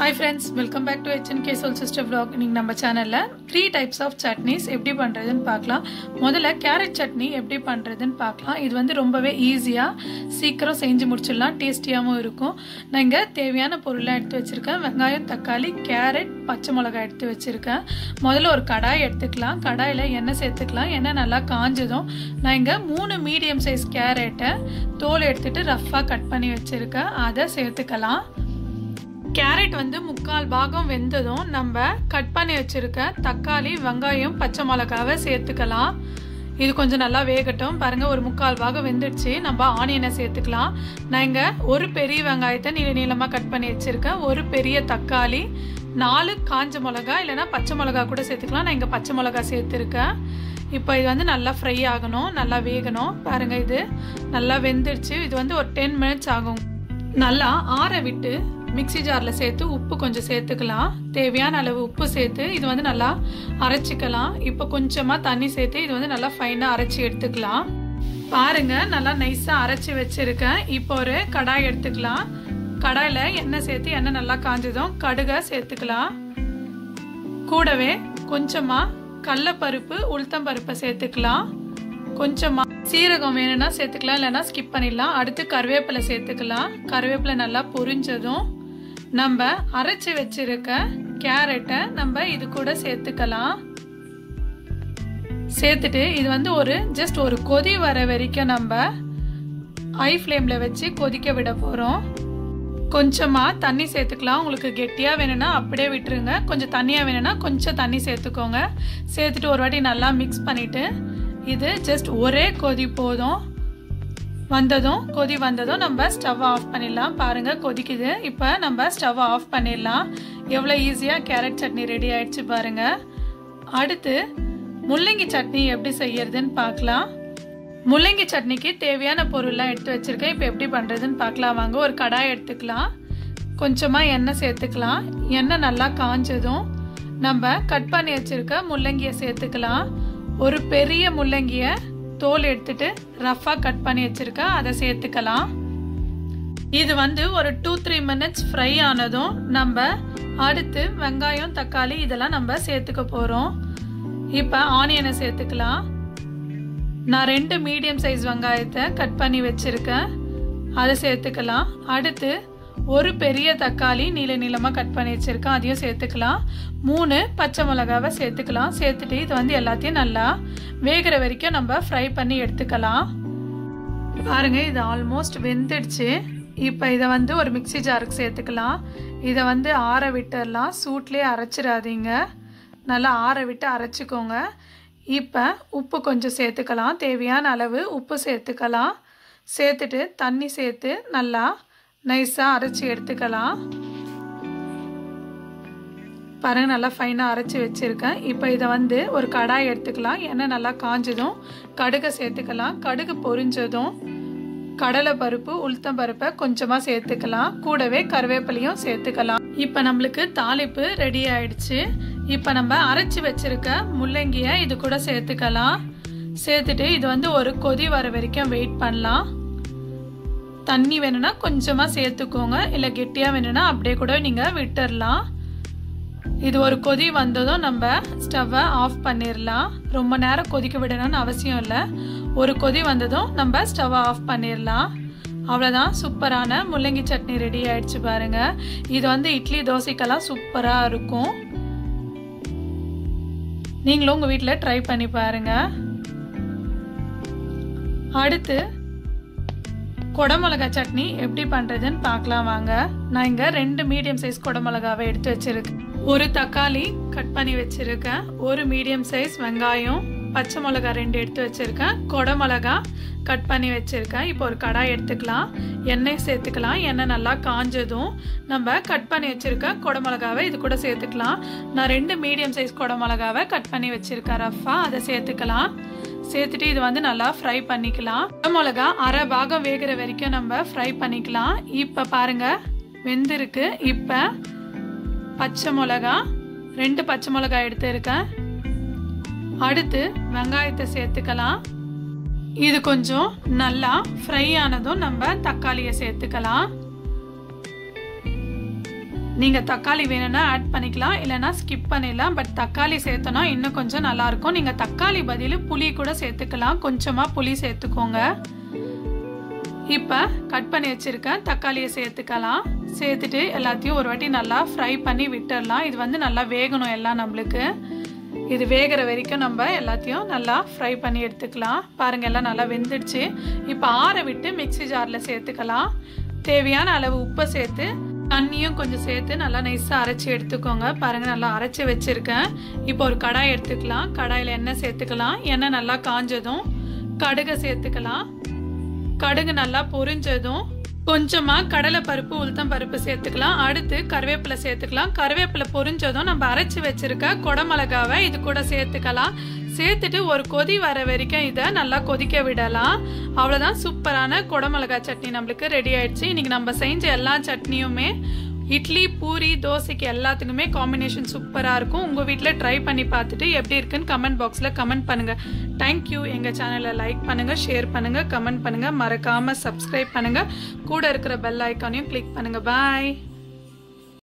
Hi friends welcome back to HNK soul sister vlog. நீங்கள் நம்ம சேனலில் த்ரீ டைப்ஸ் ஆஃப் சட்னிஸ் எப்படி பண்ணுறதுன்னு பார்க்கலாம். முதல்ல கேரட் சட்னி எப்படி பண்ணுறதுன்னு பார்க்கலாம். இது வந்து ரொம்பவே ஈஸியாக சீக்கிரம் செஞ்சு முடிச்சிடலாம் டேஸ்டியாகவும் இருக்கும். நான் இங்கே தேவையான பொருளாக எடுத்து வச்சுருக்கேன். வெங்காயம் தக்காளி கேரட் பச்சை மிளகாய் எடுத்து வச்சுருக்கேன். முதல்ல ஒரு கடாய் எடுத்துக்கலாம். கடாயில் எண்ணெய் சேர்த்துக்கலாம். எண்ணெய் நல்லா காஞ்சதும் நான் இங்கே மூணு மீடியம் சைஸ் கேரட்டை தோல் எடுத்துகிட்டு ரஃப்பாக கட் பண்ணி வச்சுருக்கேன். அதை சேர்த்துக்கலாம். கேரட் வந்து முக்கால் பாகம் வெந்ததும் நம்ம கட் பண்ணி வச்சுருக்க தக்காளி வெங்காயம் பச்சை மிளகாவை சேர்த்துக்கலாம். இது கொஞ்சம் நல்லா வேகட்டும். பாருங்கள் ஒரு முக்கால் பாகம் வெந்துடுச்சு. நம்ம ஆனியனை சேர்த்துக்கலாம். நான் இங்கே ஒரு பெரிய வெங்காயத்தை நீள நீளமாக கட் பண்ணி வச்சுருக்கேன். ஒரு பெரிய தக்காளி நாலு காஞ்ச மிளகா இல்லைன்னா பச்சை மிளகா கூட சேர்த்துக்கலாம். நான் இங்கே பச்சை மிளகா சேர்த்துருக்கேன். இப்போ இது வந்து நல்லா ஃப்ரை ஆகணும். நல்லா வேகணும். பாருங்க இது நல்லா வெந்துடுச்சு. இது வந்து ஒரு டென் மினிட்ஸ் ஆகும். நல்லா ஆற விட்டு மிக்சி ஜாரில் சேர்த்து உப்பு கொஞ்சம் சேர்த்துக்கலாம். தேவையான அளவு உப்பு சேர்த்து இது வந்து நல்லா அரைச்சிக்கலாம். இப்போ கொஞ்சமாக தண்ணி சேர்த்து இது வந்து நல்லா ஃபைனாக அரைச்சி எடுத்துக்கலாம். பாருங்க நல்லா நைஸாக அரைச்சி வச்சுருக்கேன். இப்போ ஒரு கடாய் எடுத்துக்கலாம். கடாயில் எண்ணெய் சேர்த்து எண்ணெய் நல்லா காஞ்சதும் கடுகை சேர்த்துக்கலாம். கூடவே கொஞ்சமாக கடலப்பருப்பு உளுத்தம்பருப்பை சேர்த்துக்கலாம். கொஞ்சமாக சீரகம் வேணும்னா சேர்த்துக்கலாம் இல்லைன்னா ஸ்கிப் பண்ணிடலாம். அடுத்து கருவேப்பிலை சேர்த்துக்கலாம். கருவேப்பிலை நல்லா பொரிஞ்சதும் நம்ம அரைச்சி வச்சிருக்க கேரட்டை நம்ம இது கூட சேர்த்துக்கலாம். சேர்த்துட்டு இது வந்து ஒரு ஜஸ்ட் ஒரு கொதி வர வரைக்கும் நம்ம ஹை ஃப்ளேமில் வச்சு கொதிக்க விட போகிறோம் கொஞ்சமாக தண்ணி சேர்த்துக்கலாம். உங்களுக்கு கெட்டியாக வேணும்னா அப்படியே விட்டுருங்க. கொஞ்சம் தண்ணியாக வேணும்னா கொஞ்சம் தண்ணி சேர்த்துக்கோங்க. சேர்த்துட்டு ஒரு வாட்டி நல்லா மிக்ஸ் பண்ணிவிட்டு இது ஜஸ்ட் ஒரே கொதி போதும். வந்ததும் கொதி வந்ததும் நம்ம ஸ்டவ் ஆஃப் பண்ணிடலாம். பாருங்கள் கொதிக்குது. இப்போ நம்ம ஸ்டவ் ஆஃப் பண்ணிடலாம். எவ்வளோ ஈஸியாக கேரட் சட்னி ரெடி ஆயிடுச்சு பாருங்கள் அடுத்து முள்ளங்கி சட்னி எப்படி செய்யறதுன்னு பார்க்கலாம். முள்ளங்கி சட்னிக்கு தேவையான பொருள்லாம் எடுத்து வச்சுருக்கேன். இப்போ எப்படி பண்ணுறதுன்னு பார்க்கலாம். வாங்க ஒரு கடாய் எடுத்துக்கலாம். கொஞ்சமாக எண்ணெய் சேர்த்துக்கலாம். எண்ணெய் நல்லா காஞ்சதும் நம்ம கட் பண்ணி வச்சுருக்க முள்ளங்கியை சேர்த்துக்கலாம். ஒரு பெரிய முள்ளங்கியை தோல் எடுத்துட்டு ரஃப்பாக கட் பண்ணி வச்சுருக்கேன் அதை சேர்த்துக்கலாம். இது வந்து ஒரு டூ த்ரீ மினிட்ஸ் ஃப்ரை ஆனதும் நம்ம அடுத்து வெங்காயம் தக்காளி இதெல்லாம் நம்ம சேர்த்துக்க போகிறோம் இப்போ ஆனியனை சேர்த்துக்கலாம். நான் ரெண்டு மீடியம் சைஸ் வெங்காயத்தை கட் பண்ணி வச்சுருக்கேன். அதை சேர்த்துக்கலாம். அடுத்து ஒரு பெரிய தக்காளி நீல நீளமாக கட் பண்ணி வச்சுருக்கேன். அதையும் சேர்த்துக்கலாம். மூணு பச்சை மிளகாவை சேர்த்துக்கலாம். சேர்த்துட்டு இது வந்து எல்லாத்தையும் நல்லா வேகிற வரைக்கும் நம்ம ஃப்ரை பண்ணி எடுத்துக்கலாம். பாருங்கள் இது ஆல்மோஸ்ட் வெந்துடுச்சு. இப்போ இதை வந்து ஒரு மிக்சி ஜாருக்கு சேர்த்துக்கலாம். இதை வந்து ஆற விட்டுடலாம். சூட்லேயே அரைச்சிடாதீங்க. நல்லா ஆற விட்டு அரைச்சிக்கோங்க. இப்போ உப்பு கொஞ்சம் சேர்த்துக்கலாம். தேவையான அளவு உப்பு சேர்த்துக்கலாம். சேர்த்துட்டு தண்ணி சேர்த்து நல்லா நைஸாக அரைச்சி எடுத்துக்கலாம். பாருங்க நல்லா ஃபைனாக அரைச்சி வச்சுருக்கேன். இப்போ இதை வந்து ஒரு கடாய் எடுத்துக்கலாம். எண்ணெய் நல்லா காஞ்சதும் கடுகை சேர்த்துக்கலாம். கடுகு பொரிஞ்சதும் கடலை பருப்பு உளுத்தம் பருப்பை கொஞ்சமாக சேர்த்துக்கலாம். கூடவே கருவேப்பிலையும் சேர்த்துக்கலாம். இப்போ நம்மளுக்கு தாளிப்பு ரெடி ஆயிடுச்சு. இப்போ நம்ம அரைச்சி வச்சிருக்க முள்ளங்கியை இது கூட சேர்த்துக்கலாம். சேர்த்துட்டு இது வந்து ஒரு கொதி வர வரைக்கும் வெயிட் பண்ணலாம். தண்ணி வேணும்னா கொஞ்சமாக சேர்த்துக்கோங்க. இல்லை கெட்டியாக வேணும்னா அப்படியே கூட நீங்கள் விட்டுடலாம் இது ஒரு கொதி வந்ததும் நம்ம ஸ்டவ்வை ஆஃப் பண்ணிடலாம் ரொம்ப நேரம் கொதிக்க விடணும்னு அவசியம் இல்லை. ஒரு கொதி வந்ததும் நம்ம ஸ்டவ்வை ஆஃப் பண்ணிடலாம் அவ்வளோதான் சூப்பரான முள்ளங்கி சட்னி ரெடி ஆயிடுச்சு பாருங்க. இது வந்து இட்லி தோசைக்கெல்லாம் சூப்பராக இருக்கும். நீங்களும் உங்கள் வீட்டில் ட்ரை பண்ணி பாருங்க. அடுத்து குடமிளகா சட்னி எப்படி பண்ணுறதுன்னு பார்க்கலாம் வாங்க. நான் இங்கே ரெண்டு மீடியம் சைஸ் குடமிளகாவை எடுத்து வச்சுருக்கேன். ஒரு தக்காளி கட் பண்ணி வச்சுருக்கேன். ஒரு மீடியம் சைஸ் வெங்காயம் பச்சை மிளகா ரெண்டு எடுத்து வச்சுருக்கேன். குடமிளகா கட் பண்ணி வச்சுருக்கேன். இப்போ ஒரு கடாய் எடுத்துக்கலாம். எண்ணெய் சேர்த்துக்கலாம். எண்ணெய் நல்லா காஞ்சதும் நம்ம கட் பண்ணி வச்சுருக்க குடமிளகாவை இது கூட சேர்த்துக்கலாம். நான் ரெண்டு மீடியம் சைஸ் குடமிளகாவை கட் பண்ணி வச்சுருக்கேன் ரஃபாக அதை சேர்த்துக்கலாம். சேர்த்துட்டு இது வந்து நல்லா ஃப்ரை பண்ணிக்கலாம். மிளகா அரை பாகம் வேகிற வரைக்கும் நம்ம ஃப்ரை பண்ணிக்கலாம். இப்போ பாருங்க வெந்திருக்கு. இப்போ பச்சை மிளகா ரெண்டு பச்சை மிளகா எடுத்துருக்கேன். அடுத்து வெங்காயத்தை சேர்த்துக்கலாம். இது கொஞ்சம் நல்லா ஃப்ரை ஆனதும் நம்ம தக்காளியை சேர்த்துக்கலாம். நீங்கள் தக்காளி வேணும்னா ஆட் பண்ணிக்கலாம் இல்லைன்னா ஸ்கிப் பண்ணிடலாம். பட் தக்காளி சேர்த்தோன்னா இன்னும் கொஞ்சம் நல்லாயிருக்கும். நீங்கள் தக்காளி பதில் புளி கூட சேர்த்துக்கலாம். கொஞ்சமாக புளி சேர்த்துக்கோங்க. இப்போ கட் பண்ணி வச்சுருக்கேன் தக்காளியை சேர்த்துக்கலாம். சேர்த்துட்டு எல்லாத்தையும் ஒரு வாட்டி நல்லா ஃப்ரை பண்ணி விட்டுடலாம். இது வந்து நல்லா வேகணும் எல்லாம் நம்மளுக்கு. இது வேகிற வரைக்கும் நம்ம எல்லாத்தையும் நல்லா ஃப்ரை பண்ணி எடுத்துக்கலாம். பாருங்கள் எல்லாம் நல்லா வெந்துடுச்சு. இப்போ ஆற விட்டு மிக்சி ஜாரில் சேர்த்துக்கலாம். தேவையான அளவு உப்பை சேர்த்து தண்ணியும் கொஞ்சம் சேர்த்து நல்லா நைஸாக அரைச்சி எடுத்துக்கோங்க. பாருங்கள் நல்லா அரைச்சி வச்சுருக்கேன். இப்போ ஒரு கடாய் எடுத்துக்கலாம். கடாயில் எண்ணெய் சேர்த்துக்கலாம். எண்ணெய் நல்லா காஞ்சதும் கடுகை சேர்த்துக்கலாம். கடுகு நல்லா பொரிஞ்சதும் கொஞ்சமாக கடலை பருப்பு உளுத்தம் பருப்பு சேர்த்துக்கலாம். அடுத்து கருவேப்பிலை சேர்த்துக்கலாம். கருவேப்பிலை பொரிஞ்சதும் நம்ம அரைச்சி வச்சிருக்க குடமிளகாவை இது கூட சேர்த்துக்கலாம். சேர்த்துட்டு ஒரு கொதி வர வரைக்கும் இதை நல்லா கொதிக்க விடலாம். அவ்வளோதான் சூப்பரான குடமிளகா சட்னி நம்மளுக்கு ரெடி ஆயிடுச்சு. இன்னைக்கு நம்ம செஞ்ச எல்லா சட்னியுமே இட்லி பூரி தோசைக்கு எல்லாத்துக்குமே காம்பினேஷன் சூப்பராக இருக்கும். உங்கள் வீட்டில் ட்ரை பண்ணி பார்த்துட்டு எப்படி இருக்குன்னு கமெண்ட் பாக்ஸில் கமெண்ட் பண்ணுங்கள் தேங்க்யூ எங்கள் சேனலை லைக் பண்ணுங்கள் ஷேர் பண்ணுங்கள் கமெண்ட் பண்ணுங்கள் மறக்காமல் சப்ஸ்கிரைப் பண்ணுங்கள் கூட இருக்கிற பெல் ஐக்கானையும் கிளிக் பண்ணுங்கள் பாய்